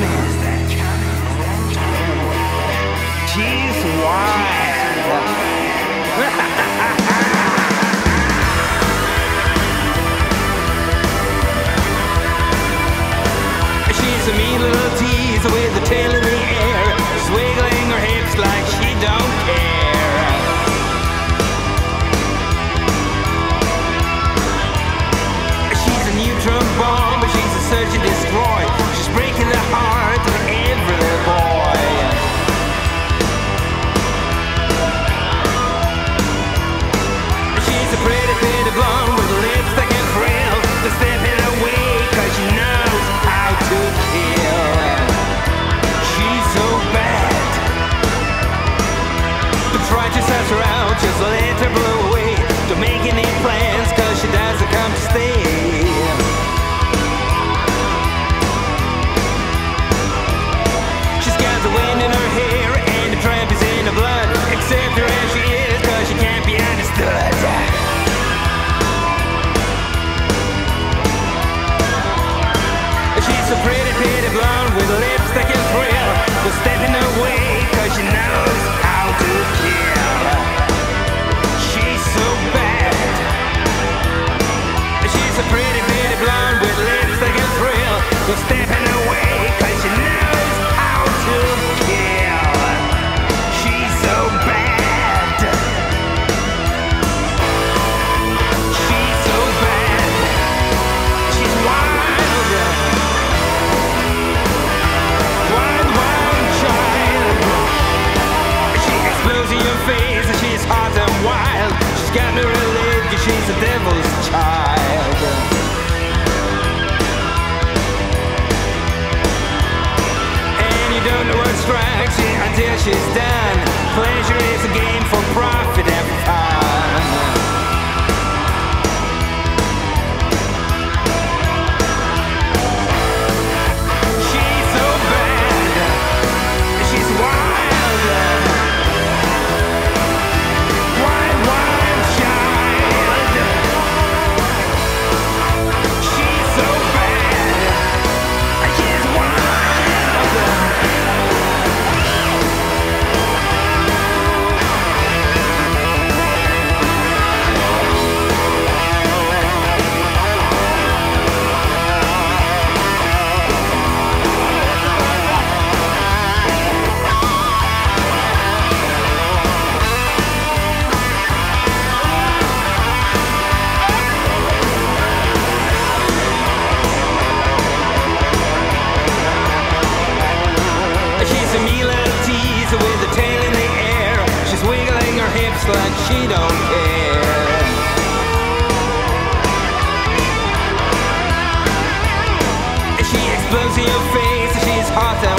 coming. heart of every boy. She's a pretty little blonde with lipstick and frills. They're she knows how to kill. She's so bad. Try to out, just let her blow away. Don't make any plans. she's a pretty, Until she's done. Pleasure is a game for profit. acts like she don't care. She explodes in your face, she's hot